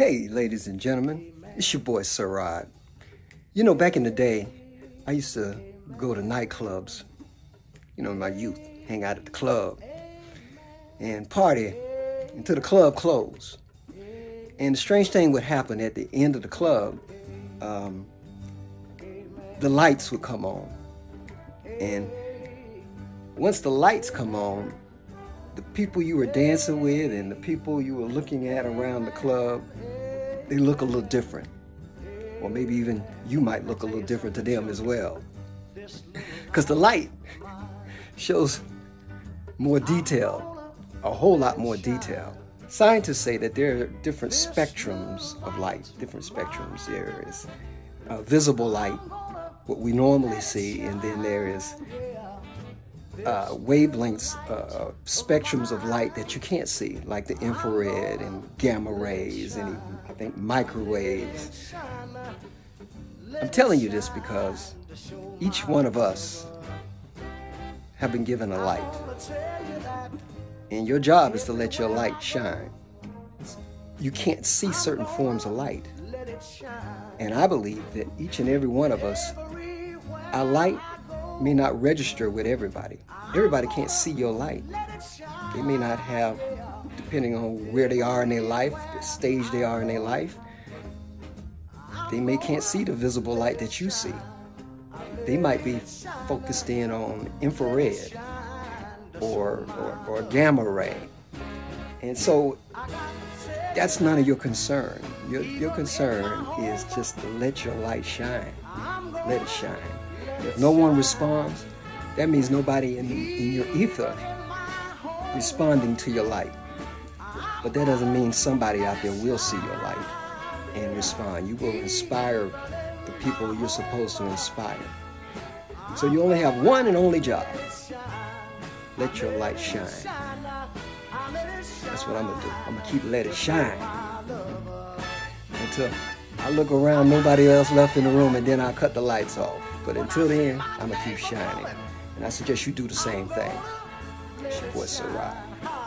Hey, ladies and gentlemen, it's your boy Sir Rod. You know, back in the day, I used to go to nightclubs, you know, in my youth, hang out at the club and party until the club closed. And the strange thing would happen at the end of the club, um, the lights would come on. And once the lights come on, the people you were dancing with and the people you were looking at around the club, they look a little different. Or maybe even you might look a little different to them as well. Because the light shows more detail, a whole lot more detail. Scientists say that there are different spectrums of light, different spectrums. There is uh, visible light, what we normally see, and then there is uh, wavelengths, uh, spectrums of light that you can't see, like the infrared and gamma rays and even, I think microwaves. I'm telling you this because each one of us have been given a light. And your job is to let your light shine. You can't see certain forms of light. And I believe that each and every one of us, our light may not register with everybody. Everybody can't see your light. They may not have, depending on where they are in their life, the stage they are in their life, they may can't see the visible light that you see. They might be focused in on infrared or, or, or gamma ray. And so that's none of your concern. Your, your concern is just to let your light shine. Let it shine. If no one responds, that means nobody in, in your ether responding to your light. But that doesn't mean somebody out there will see your light and respond. You will inspire the people you're supposed to inspire. So you only have one and only job. Let your light shine. That's what I'm gonna do. I'm gonna keep let it shine until I look around, nobody else left in the room, and then I cut the lights off. But until then, I'm gonna keep shining. And I suggest you do the same thing. It's your boy Rod.